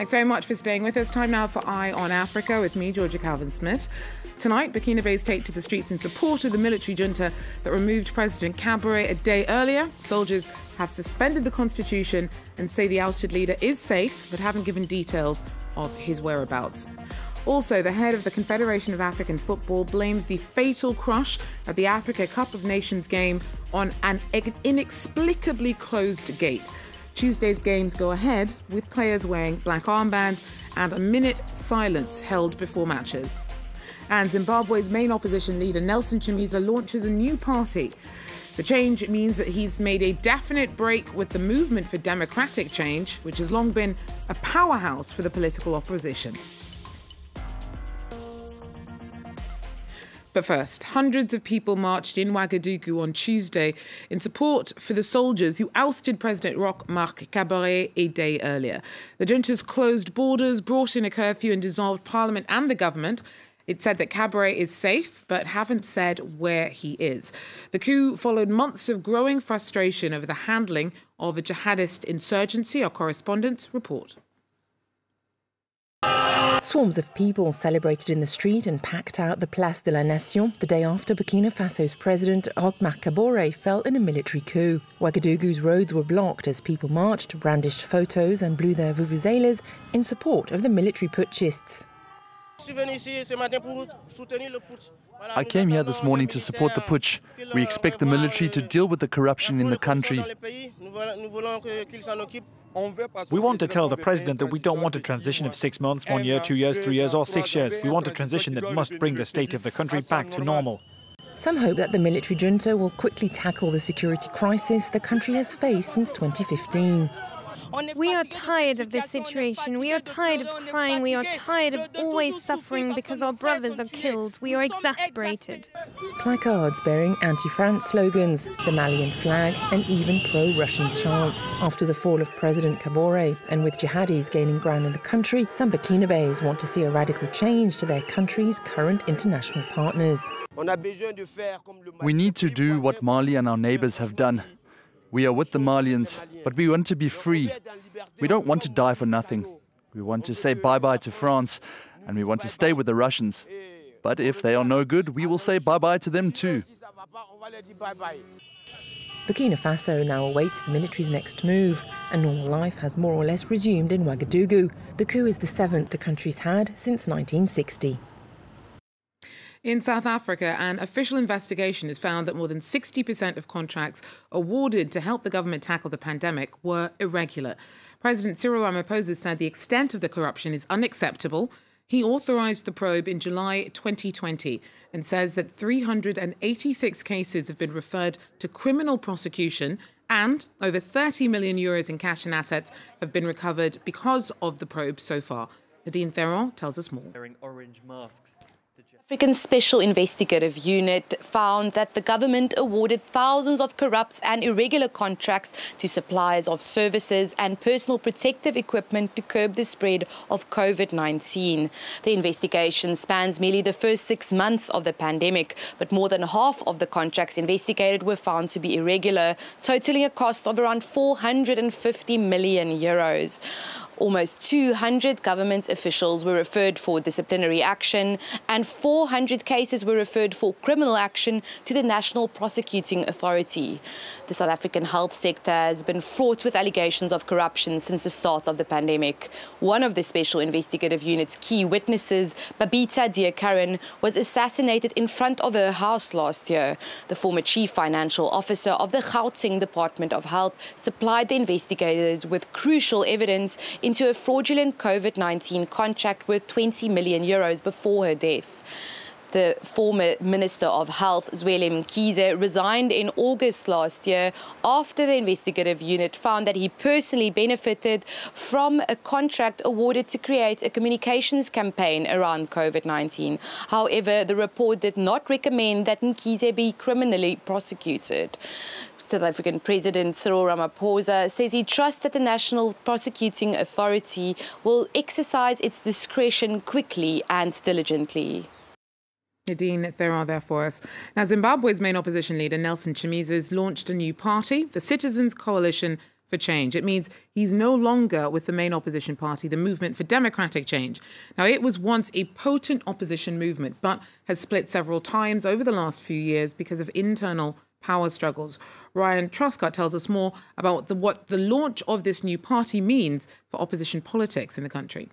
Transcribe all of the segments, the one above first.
Thanks very much for staying with us. Time now for Eye on Africa with me, Georja Calvin Smith. Tonight, Burkina Faso's take to the streets in support of the military junta that removed President Kaboré a day earlier. Soldiers have suspended the constitution and say the ousted leader is safe, but haven't given details of his whereabouts. Also, the head of the Confederation of African Football blames the fatal crush at the Africa Cup of Nations game on an inexplicably closed gate. Tuesday's games go ahead with players wearing black armbands and a minute silence held before matches. And Zimbabwe's main opposition leader, Nelson Chamisa, launches a new party. The change means that he's made a definite break with the movement for democratic change, which has long been a powerhouse for the political opposition. But first, hundreds of people marched in Ouagadougou on Tuesday in support for the soldiers who ousted President Roch Marc Kaboré a day earlier. The juntas closed borders, brought in a curfew, and dissolved parliament and the government. It said that Kaboré is safe, but haven't said where he is. The coup followed months of growing frustration over the handling of a jihadist insurgency. Our correspondents report. Swarms of people celebrated in the street and packed out the Place de la Nation the day after Burkina Faso's president, Roch Marc Kaboré, fell in a military coup. Ouagadougou's roads were blocked as people marched, brandished photos, and blew their vuvuzelas in support of the military putschists. I came here this morning to support the putsch. We expect the military to deal with the corruption in the country. We want to tell the president that we don't want a transition of six months, one year, two years, three years, or six years. We want a transition that must bring the state of the country back to normal. Some hope that the military junta will quickly tackle the security crisis the country has faced since 2015. We are tired of this situation. We are tired of crying. We are tired of always suffering because our brothers are killed. We are exasperated. Placards bearing anti France slogans, the Malian flag, and even pro Russian chants. After the fall of President Kaboré and with jihadis gaining ground in the country, some Burkina Burkinabés want to see a radical change to their country's current international partners. We need to do what Mali and our neighbors have done we are with the Malians, but we want to be free. We don't want to die for nothing. We want to say bye bye to France, and we want to stay with the Russians. But if they are no good, we will say bye bye to them too. Burkina Faso now awaits the military's next move, and normal life has more or less resumed in Ouagadougou. The coup is the seventh the country's had since 1960. In South Africa, an official investigation has found that more than 60% of contracts awarded to help the government tackle the pandemic were irregular. President Cyril Ramaphosa said the extent of the corruption is unacceptable. He authorized the probe in July 2020 and says that 386 cases have been referred to criminal prosecution and over 30 million euros in cash and assets have been recovered because of the probe so far. Nadine Theron tells us more. Wearing orange masks. African Special Investigative Unit found that the government awarded thousands of corrupt and irregular contracts to suppliers of services and personal protective equipment to curb the spread of COVID 19. The investigation spans merely the first six months of the pandemic, but more than half of the contracts investigated were found to be irregular, totaling a cost of around 450 million euros. Almost 200 government officials were referred for disciplinary action and 400 cases were referred for criminal action to the National Prosecuting Authority. The South African health sector has been fraught with allegations of corruption since the start of the pandemic. One of the Special Investigative Unit's key witnesses, Babita Deokaran, was assassinated in front of her house last year. The former chief financial officer of the Gauteng Department of Health supplied the investigators with crucial evidence in into a fraudulent COVID 19 contract worth 20 million euros before her death. The former Minister of Health, Zweli Mkhize, resigned in August last year after the investigative unit found that he personally benefited from a contract awarded to create a communications campaign around COVID 19. However, the report did not recommend that Mkhize be criminally prosecuted. South African President Cyril Ramaphosa says he trusts that the National Prosecuting Authority will exercise its discretion quickly and diligently. Nadine Theron there for us. Now, Zimbabwe's main opposition leader, Nelson Chamisa, has launched a new party, the Citizens Coalition for Change. It means he's no longer with the main opposition party, the Movement for Democratic Change. Now, it was once a potent opposition movement, but has split several times over the last few years because of internal power struggles. Ryan Truscott tells us more about the, what the launch of this new party means for opposition politics in the country.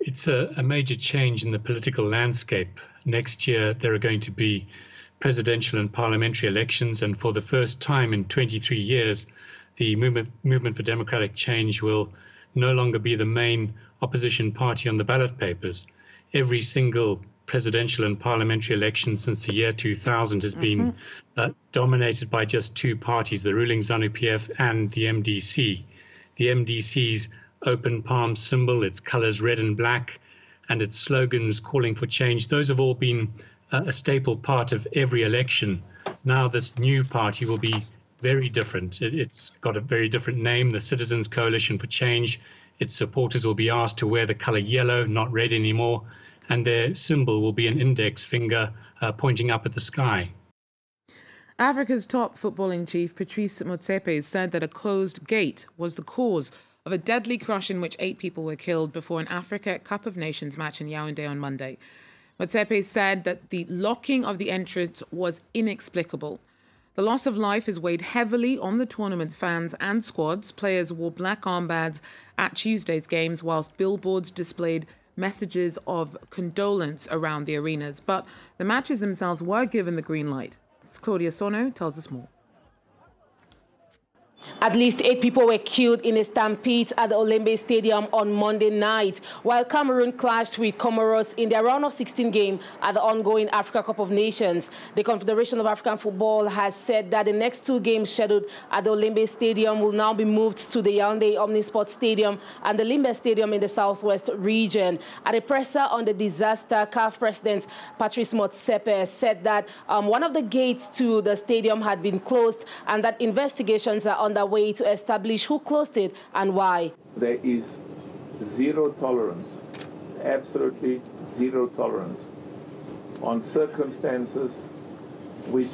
It's a, a major change in the political landscape. Next year, there are going to be presidential and parliamentary elections, and for the first time in 23 years, the movement, movement for democratic change will no longer be the main opposition party on the ballot papers. Every single presidential and parliamentary elections since the year 2000 has been mm-hmm. uh, dominated by just two parties, the ruling ZANU PF and the MDC. The MDC's open palm symbol, its colors red and black, and its slogans calling for change, those have all been uh, a staple part of every election. Now, this new party will be very different. It, it's got a very different name, the Citizens Coalition for Change. Its supporters will be asked to wear the color yellow, not red anymore, and their symbol will be an index finger uh, pointing up at the sky. Africa's top footballing chief, Patrice Motsepe, said that a closed gate was the cause of a deadly crush in which eight people were killed before an Africa Cup of Nations match in Yaoundé on Monday. Motsepe said that the locking of the entrance was inexplicable. The loss of life has weighed heavily on the tournament's fans and squads. Players wore black armbands at Tuesday's games, whilst billboards displayed messages of condolence around the arenas. But the matches themselves were given the green light. Claudia Sono tells us more. At least eight people were killed in a stampede at the Olembe Stadium on Monday night, while Cameroon clashed with Comoros in their round of 16 game at the ongoing Africa Cup of Nations. The Confederation of African Football has said that the next two games scheduled at the Olembe Stadium will now be moved to the Yaoundé Omnisport Stadium and the Limbe Stadium in the southwest region. At a presser on the disaster, CAF President Patrice Motsepe said that um, one of the gates to the stadium had been closed and that investigations are underway way to establish who closed it and why. There is zero tolerance, absolutely zero tolerance on circumstances which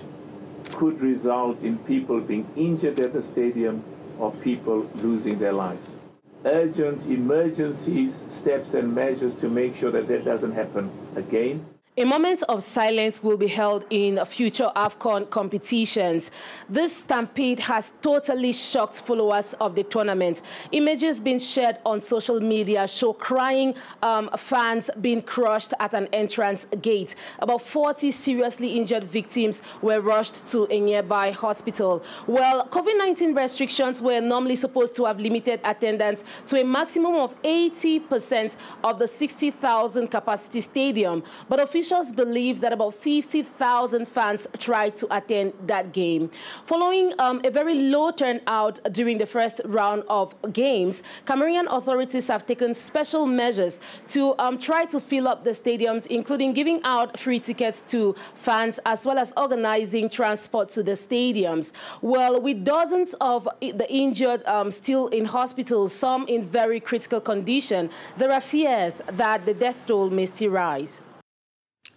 could result in people being injured at the stadium or people losing their lives. Urgent emergency steps and measures to make sure that that doesn't happen again. A moment of silence will be held in future AFCON competitions. This stampede has totally shocked followers of the tournament. Images being shared on social media show crying um, fans being crushed at an entrance gate. About 40 seriously injured victims were rushed to a nearby hospital. Well, COVID-19 restrictions were normally supposed to have limited attendance to a maximum of 80% of the 60,000 capacity stadium, but officials officials believe that about 50,000 fans tried to attend that game. Following um, a very low turnout during the first round of games, Cameroonian authorities have taken special measures to um, try to fill up the stadiums, including giving out free tickets to fans as well as organizing transport to the stadiums. Well, with dozens of the injured um, still in hospitals, some in very critical condition, there are fears that the death toll may still rise.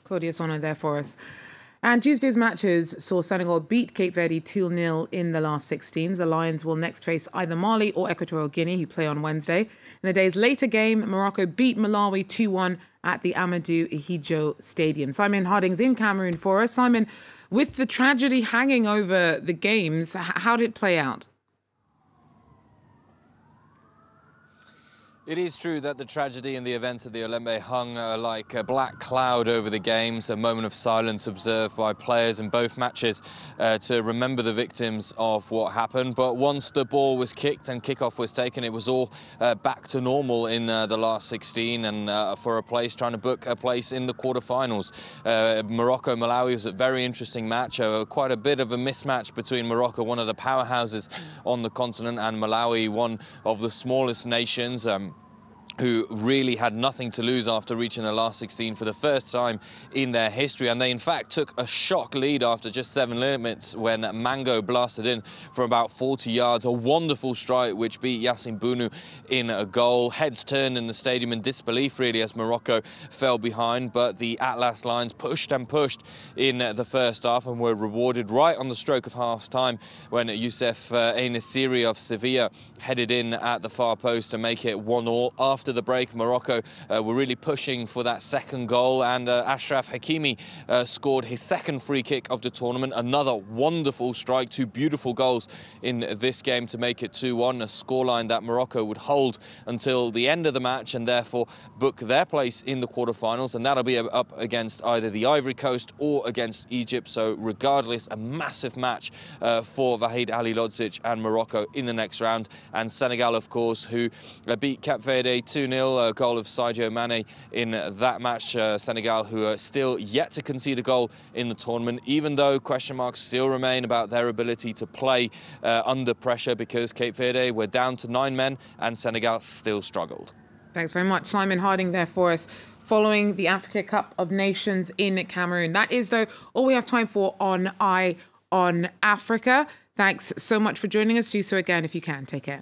Claudia Sono there for us. And Tuesday's matches saw Senegal beat Cape Verde 2 0 in the last 16s. The Lions will next face either Mali or Equatorial Guinea, who play on Wednesday. In the day's later game, Morocco beat Malawi 2 1 at the Amadou Ahidjo Stadium. Simon Harding's in Cameroon for us. Simon, with the tragedy hanging over the games, how did it play out? It is true that the tragedy and the events at the Olembe hung uh, like a black cloud over the games, a moment of silence observed by players in both matches uh, to remember the victims of what happened. But once the ball was kicked and kickoff was taken, it was all uh, back to normal in uh, the last 16 and uh, for a place trying to book a place in the quarterfinals. Uh, Morocco-Malawi was a very interesting match, quite a bit of a mismatch between Morocco, one of the powerhouses on the continent, and Malawi, one of the smallest nations. Um, who really had nothing to lose after reaching the last 16 for the first time in their history. And they, in fact, took a shock lead after just seven minutes when Mhango blasted in from about 40 yards. A wonderful strike which beat Yassine Bounou in a goal. Heads turned in the stadium in disbelief, really, as Morocco fell behind. But the Atlas Lions pushed and pushed in the first half and were rewarded right on the stroke of half time when Youssef uh, of Sevilla headed in at the far post to make it one all after after the break, Morocco uh, were really pushing for that second goal, and uh, Achraf Hakimi uh, scored his second free kick of the tournament. Another wonderful strike, two beautiful goals in this game to make it 2-1, a scoreline that Morocco would hold until the end of the match and therefore book their place in the quarterfinals, and that'll be up against either the Ivory Coast or against Egypt. So regardless, a massive match uh, for Vahid Halilhodžić and Morocco in the next round, and Senegal, of course, who uh, beat Cape Verde 2-0, a goal of Sadio Mane in that match. Uh, Senegal, who are still yet to concede a goal in the tournament, even though question marks still remain about their ability to play uh, under pressure because Cape Verde were down to nine men and Senegal still struggled. Thanks very much, Simon Harding, there for us following the Africa Cup of Nations in Cameroon. That is, though, all we have time for on Eye on Africa. Thanks so much for joining us. Do so again if you can. Take care.